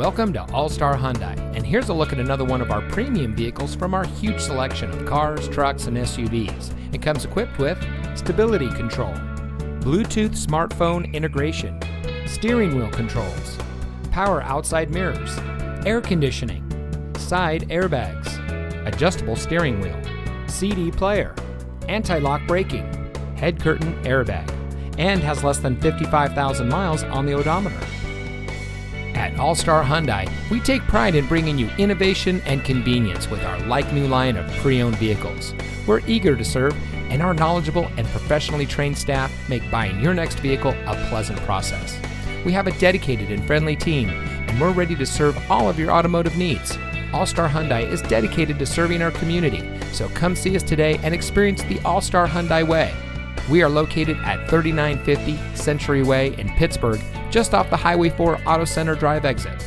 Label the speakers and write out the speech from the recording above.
Speaker 1: Welcome to All Star Hyundai, and here's a look at another one of our premium vehicles from our huge selection of cars, trucks, and SUVs. It comes equipped with stability control, Bluetooth smartphone integration, steering wheel controls, power outside mirrors, air conditioning, side airbags, adjustable steering wheel, CD player, anti lock braking, head curtain airbag, and has less than 55,000 miles on the odometer. At All Star Hyundai, we take pride in bringing you innovation and convenience with our like new line of pre owned vehicles. We're eager to serve, and our knowledgeable and professionally trained staff make buying your next vehicle a pleasant process. We have a dedicated and friendly team, and we're ready to serve all of your automotive needs. All Star Hyundai is dedicated to serving our community, so come see us today and experience the All Star Hyundai way. We are located at 3950 Century Way in Pittsburg, just off the Highway 4 Auto Center Drive exit.